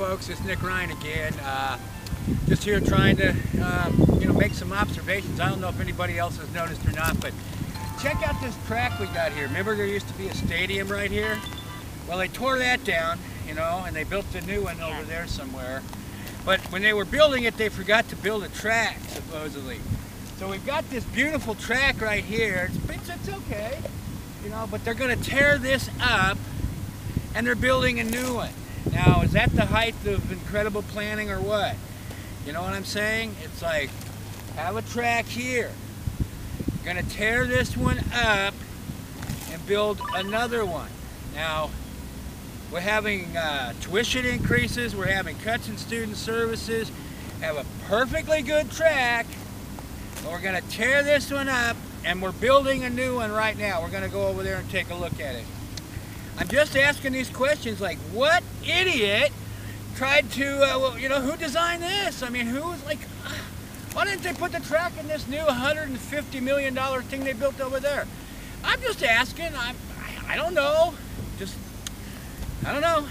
folks, it's Nick Rion again. Uh, just here trying to, um, you know, make some observations. I don't know if anybody else has noticed or not, but check out this track we got here. Remember there used to be a stadium right here? Well, they tore that down, you know, and they built a new one over there somewhere. But when they were building it, they forgot to build a track, supposedly. So we've got this beautiful track right here. It's, it's, it's okay, you know, but they're going to tear this up and they're building a new one. Now, is that the height of incredible planning or what? You know what I'm saying? It's like, have a track here. Gonna tear this one up and build another one. Now, we're having uh, tuition increases, we're having cuts in student services, have a perfectly good track, but we're gonna tear this one up and we're building a new one right now. We're gonna go over there and take a look at it. I'm just asking these questions like, what idiot tried to, uh, well, you know, who designed this? I mean, who was like, why didn't they put the track in this new $150 million thing they built over there? I'm just asking. I'm, I don't know. Just, I don't know.